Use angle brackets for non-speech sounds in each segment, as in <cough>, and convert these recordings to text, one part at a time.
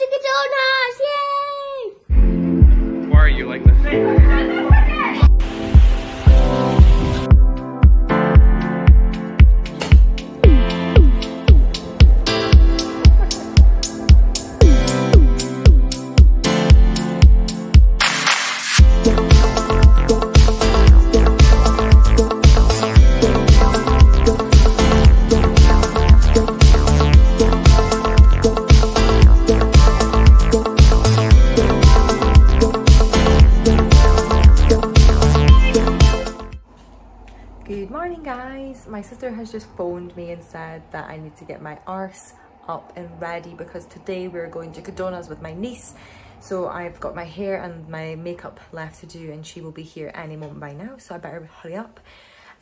to Codonas! Yay! Why are you like this? And said that I need to get my arse up and ready because today we're going to Codonas with my niece. So I've got my hair and my makeup left to do and she will be here any moment by now so I better hurry up.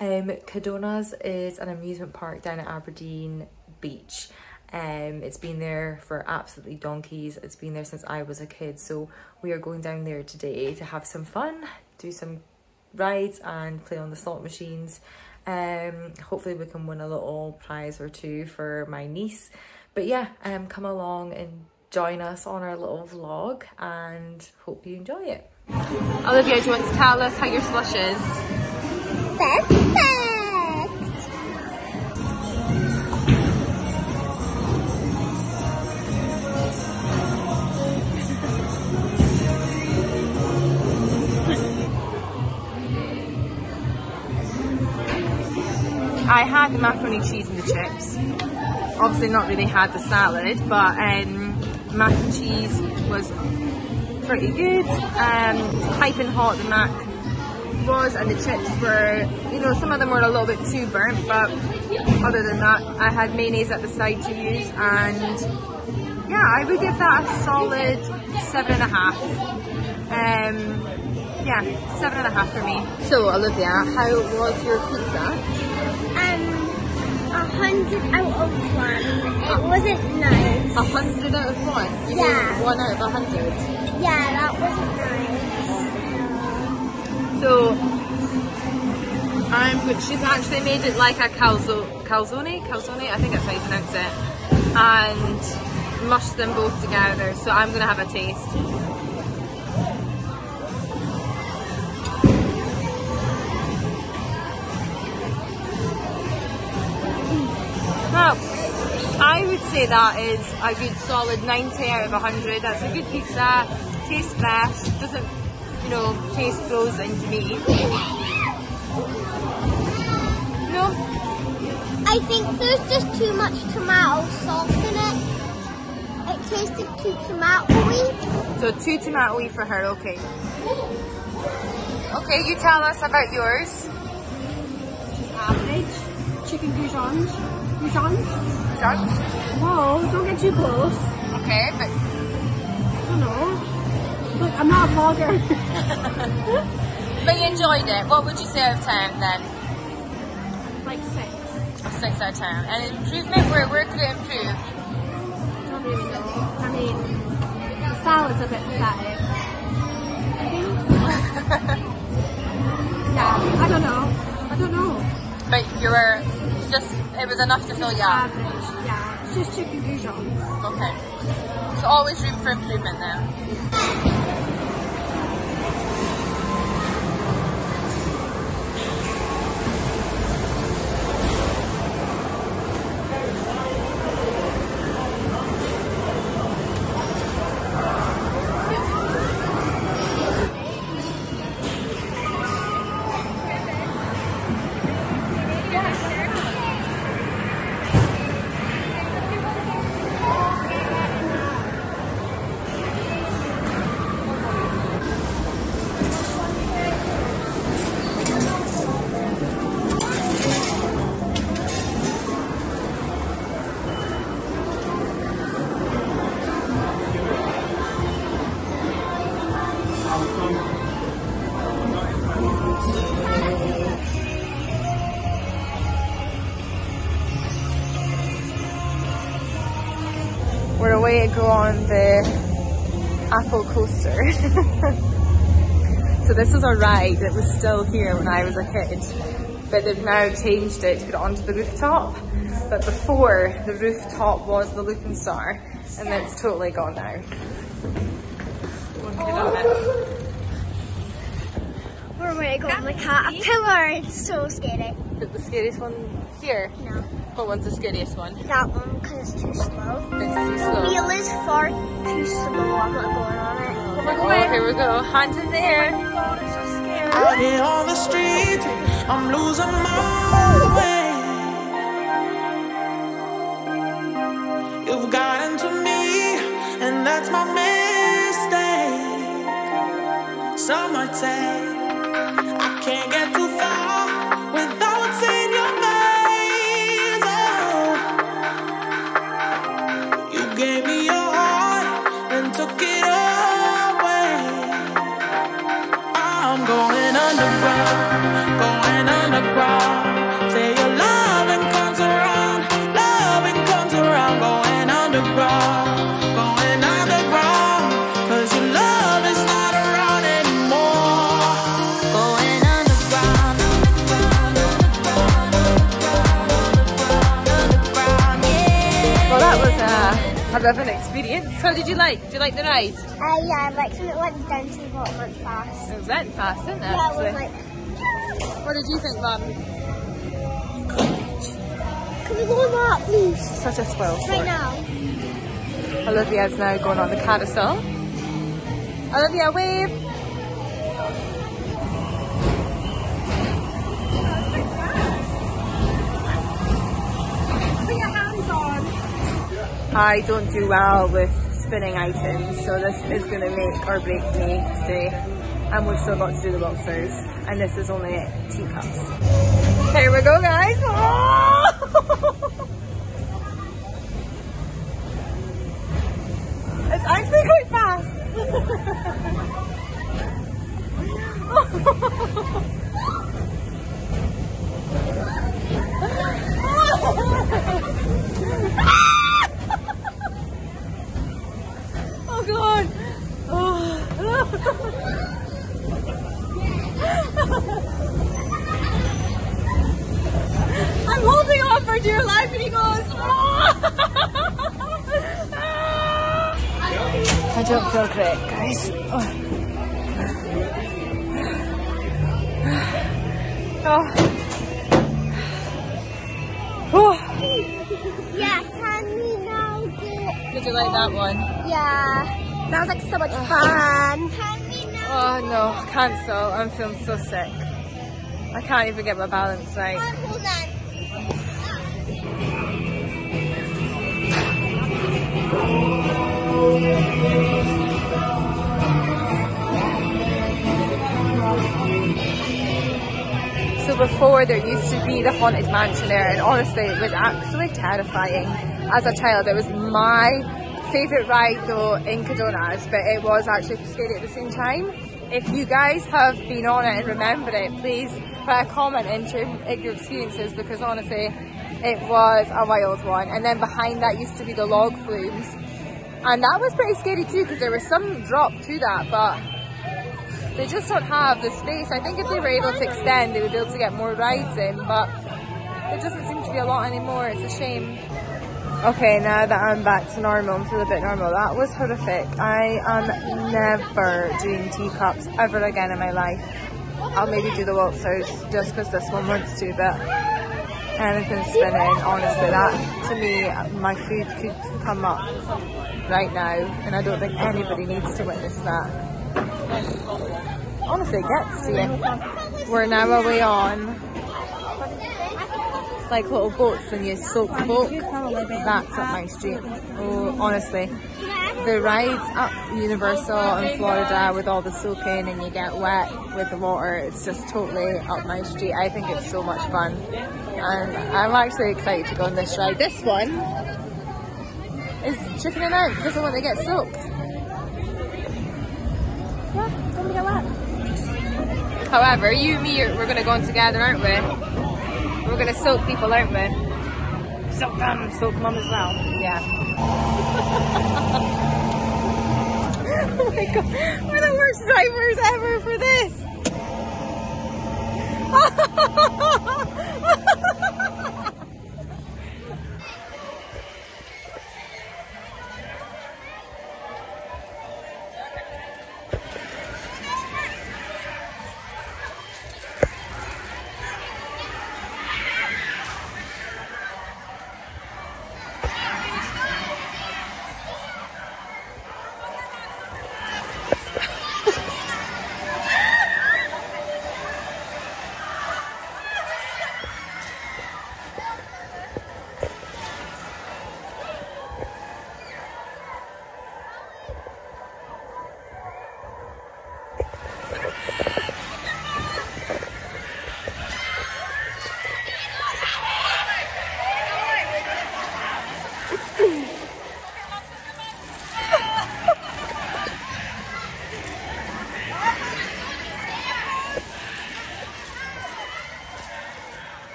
Um, Codonas is an amusement park down at Aberdeen Beach. Um, it's been there for absolutely donkeys. It's been there since I was a kid. So we are going down there today to have some fun, do some rides and play on the slot machines. Um, hopefully we can win a little prize or two for my niece. But yeah, um, come along and join us on our little vlog and hope you enjoy it. Olivia, do you want to tell us how your slush is? Perfect! I had the macaroni cheese and the chips. Obviously not really had the salad, but um, mac and cheese was pretty good. Um, piping hot the mac was and the chips were, you know, some of them were a little bit too burnt, but other than that, I had mayonnaise at the side to use and yeah, I would give that a solid seven and a half. Um, yeah, seven and a half for me. So Olivia, how was your pizza? Hundred out of one. It wasn't nice. A hundred out of one? You Yeah. one out of a hundred? Yeah, that wasn't nice. So, I'm good. She's actually made it like a calzo- calzone? Calzone? I think that's how you pronounce it. And mushed them both together. So I'm going to have a taste. I would say that is a good solid 90 out of 100. That's a good pizza. Tastes fresh. Doesn't, you know, taste frozen to me. No? I think there's just too much tomato sauce in it. It tasted too tomatoey. So two tomatoey for her, okay. Okay, you tell us about yours. average. Chicken goujons. Goujons? Judge. Whoa, don't get too close. Okay, but I don't know. Look, I'm not a vlogger. <laughs> but you enjoyed it. What would you say out of ten then? like six. A six out of ten. And improvement, where where could it improve? Don't really know. I mean, the salad's a bit pathetic. I <laughs> yeah, I don't know. I don't know. But you were just it was enough to fill you up. It's just chicken goujons. Okay. So always room for improvement then. Go on the Apple coaster. <laughs> so this was a ride that was still here when I was a kid, but they've now changed it to put it onto the rooftop. But before, the rooftop was the Looking Star. and it's totally gone now. Where am I going to go? The caterpillar. It's so scary. Is the scariest one here? No, What one's the scariest one? that one because it's too slow. It's too slow. Wheel is far too slow. I'm not going on it. Oh, here we go. Hands in the air. Oh, God, it's so scary. Out here on the street, I'm losing my way. Going a, a an experience. How did you like? Did you like the ride? Uh, yeah, like when it went down to the bottom went fast. It went fast, didn't it? Yeah, it was like, What did you think, Mum? can we go on that, please? Such a spoil Right sport. now. Olivia's now going on the carousel. Olivia, wave! Put your hands on. I don't do well with spinning items, so this is going to make or break me today. And we've still got to do the walkthroughs, and this is only teacups. Here we go, guys! <laughs> It's actually quite fast. <laughs> cancel. I'm feeling so sick. I can't even get my balance right. So before there used to be the haunted mansion there and honestly it was actually terrifying. As a child it was my favourite ride though in Codonas but it was actually scary at the same time. If you guys have been on it and remember it please put a comment into your experiences because honestly it was a wild one and then behind that used to be the log flumes and that was pretty scary too because there was some drop to that but they just don't have the space. I think if they were able to extend, they would be able to get more rides in, but there doesn't seem to be a lot anymore. It's a shame. Okay, now that I'm back to normal and feel a bit normal, that was horrific. I am never doing teacups ever again in my life. I'll maybe do the waltzers just because this one wants to, but anything spinning, honestly, that to me, my food could come up right now, and I don't think anybody needs to witness that honestly it gets to you. We're now away on like little boats when you soak the boat. That's up my street. Oh, honestly. The rides up Universal in Florida with all the soaking and you get wet with the water, it's just totally up my street. I think it's so much fun. And I'm actually excited to go on this ride. This one is chickening out, doesn't want to get soaked. Yeah, don't get wet. However, you and me, we're going to go on together, aren't we? We're to soak people, aren't we? Soak them, soak mum as well. Yeah. <laughs> oh my god, we're the worst drivers ever for this. <laughs>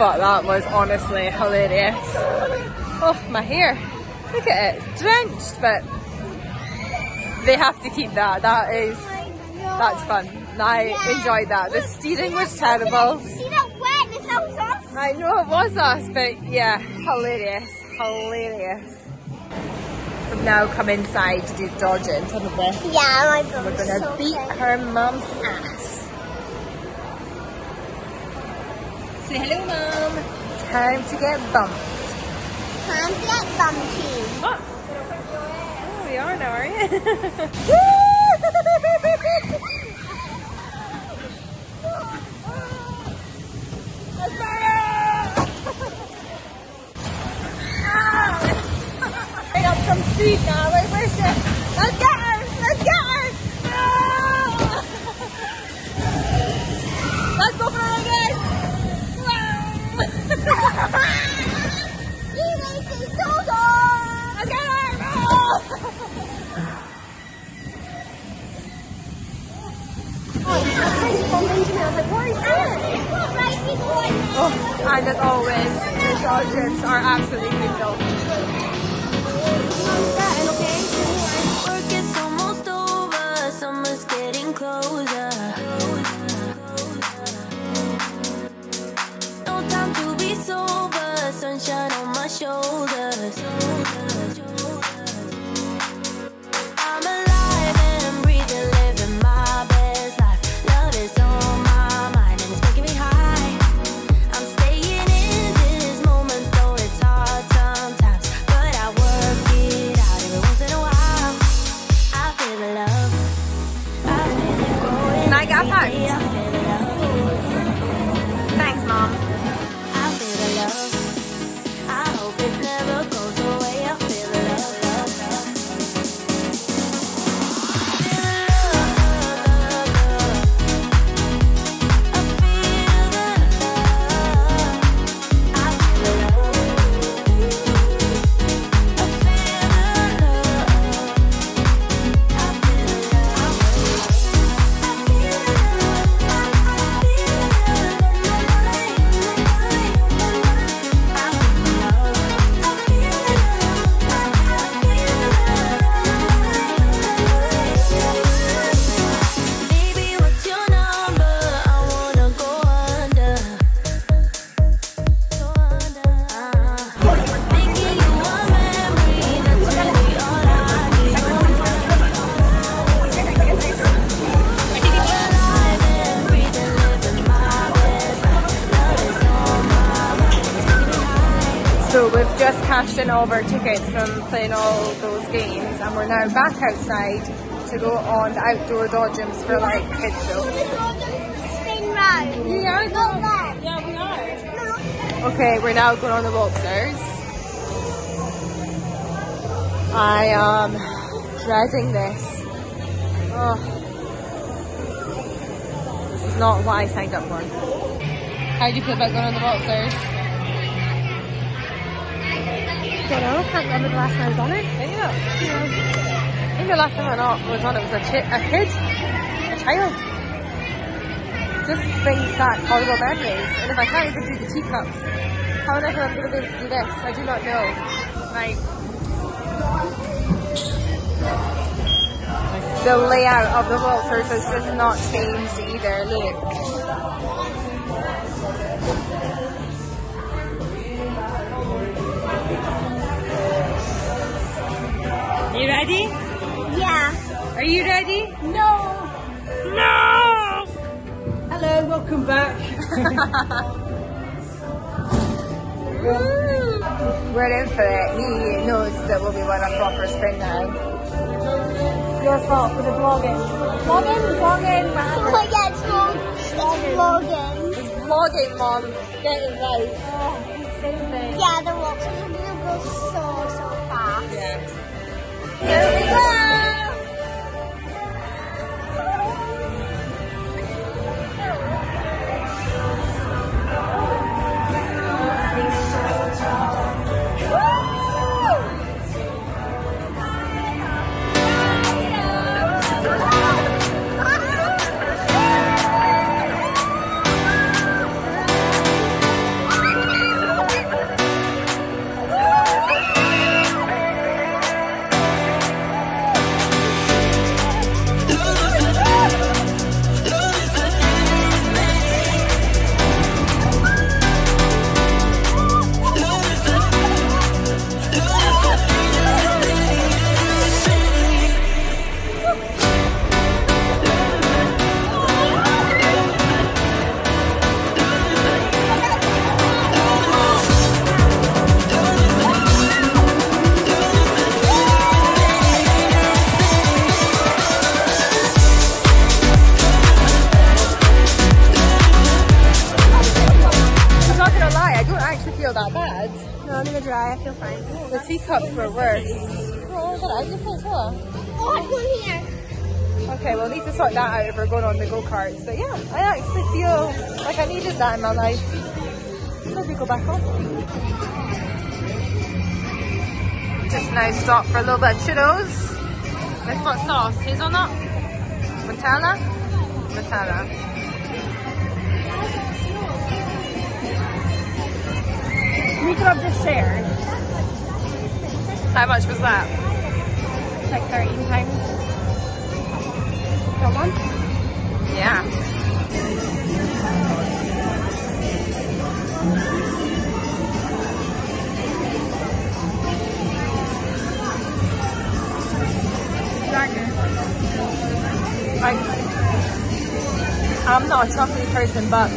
But that was honestly hilarious. Oh, my hair. Look at it. Drenched, but they have to keep that. That is, that's fun. I enjoyed that. The steering was terrible. See that wetness that was us? I know it was us, but yeah, hilarious. Hilarious. We've now come inside to do dodging, haven't we? Yeah, my God. We're gonna so beat cute. her mum's ass. Say hello, Mom. Time to get bumped. Time to get bumpy. Ah. Oh, we are now, are you? Bring up some speed now. Wait, where's she? All of our tickets from playing all those games and we're now back outside to go on the outdoor dodgems for like kids show. spin round. We are Not there. Yeah, we are. No. Okay, we're now going on the waltzers. I am dreading this. Oh. This is not what I signed up for. How do you feel about going on the waltzers? Don't know, can't remember the last time I was on it. Yeah. I think the last time I was on it was a, chi- a kid, a child. Just brings back horrible memories. And if I can't even do the teacups, how on earth am I going to be able to do this? I do not know. Like, the layout of the waltzers has just not changed either. Look. You ready? Yeah. Are you ready? No. No! Hello, welcome back. <laughs> We're in for it. He knows that we'll be on a proper spin now. Your fault for the vlogging. Vlogging, vlogging, Oh God, it's long. It's vlogging. He's vlogging, Mom. Get it right. Oh, thing. Yeah, the walks are gonna go so, Go back on. Just now stop for a little bit of churros. With what sauce? Hazelnut? Nutella? Nutella. We could have just shared How much was that? like 13 times. Got one? Yeah. I, I'm not a chocolate person, but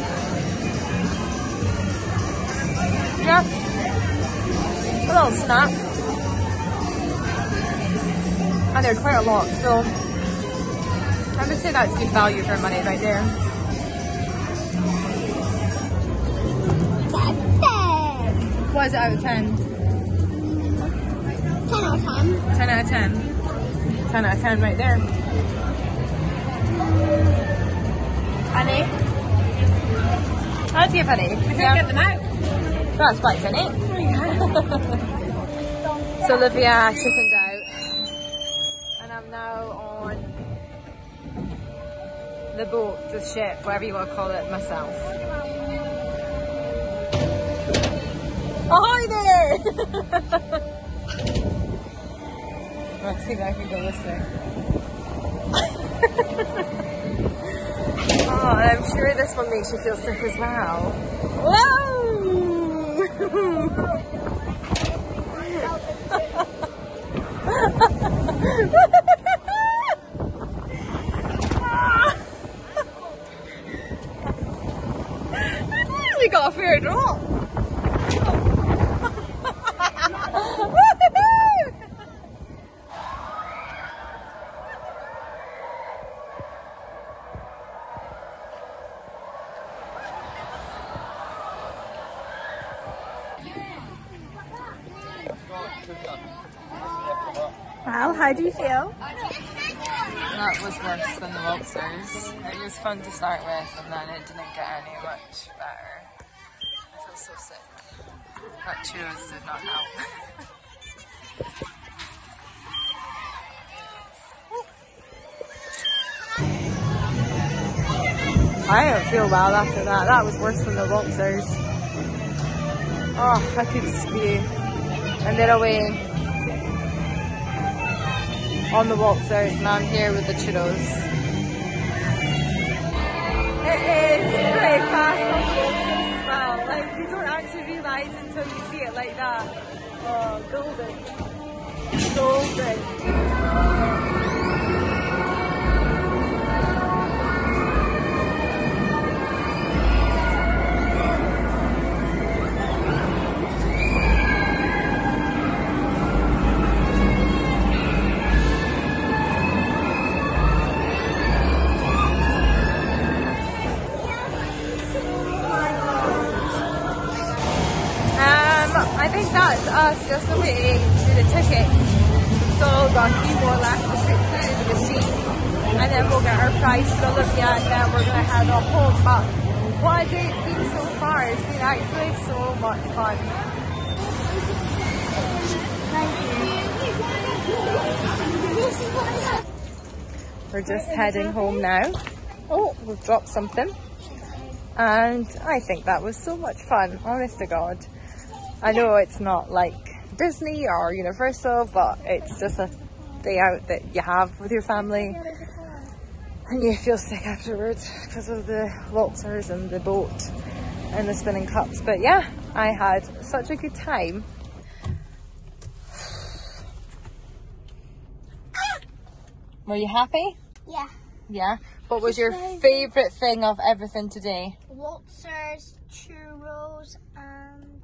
yeah, a little snack. And they're quite a lot, so I would say that's good value for money right there. What is it out of 10? 10 out of 10. 10 out of 10. 10 out of 10 right there. Penny? I'll give penny. Yeah. Get them out. That's quite funny. <laughs> Oh so Olivia chickened out and I'm now on the boat, the ship, whatever you want to call it myself. Oh, hi there! <laughs> Let's see if I can go this way. <laughs> I'm sure this one makes you feel sick as well. <laughs> Whoa! we got a fair drop. How do you feel? That was worse than the waltzers. It was fun to start with, and then it didn't get any much better. I feel so sick. That churros did not help. I don't feel well after that. That was worse than the waltzers. Oh, I could spew. And then away on the waltzers and I'm here with the churros. It is pretty fast on as well. Like you don't actually realise until you see it like that. Oh, golden. Golden. More left to stick through the machine. And then we'll get our prize for Olivia and then we're going to have a whole But what a day it's been so far. It's been actually so much fun. We're just heading home now. Oh, we've dropped something. And I think that was so much fun, honest to God. I know it's not like Disney or Universal, but it's just a day out that you have with your family. And you feel sick afterwards because of the waltzers and the boat and the spinning cups. But yeah, I had such a good time. Were you happy? Yeah. Yeah. What was your favourite thing of everything today? Waltzers, churros, and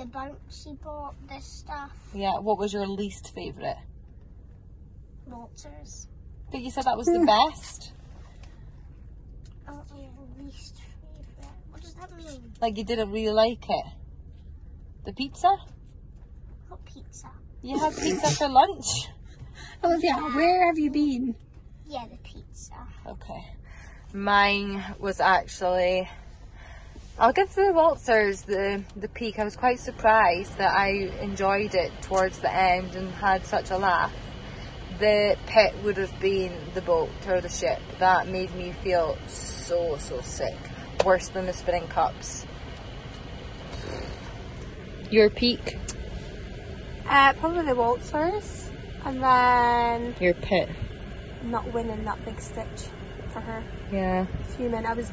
the bouncy ball, this stuff. Yeah. What was your least favourite? Waltzers. But you said that was the <laughs> best. Oh, yeah, least favorite. What does that mean? Like you didn't really like it? The pizza? What pizza? You had pizza for lunch? <laughs> Oh yeah, where have you been? Yeah, the pizza. Okay. Mine was actually I'll give the waltzers the the peak. I was quite surprised that I enjoyed it towards the end and had such a laugh. The pit would have been the boat or the ship. That made me feel so so sick. Worse than the spinning cups. Your peak, Uh, probably the waltzers, and then your pit. not winning that big stitch for her. Yeah. Fuming. I was.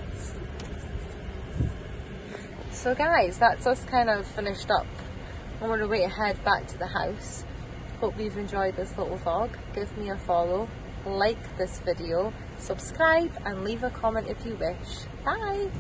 So guys, that's us kind of finished up. I'm on our way to head back to the house. Hope you've enjoyed this little vlog. Give me a follow, like this video, subscribe and leave a comment if you wish. Bye!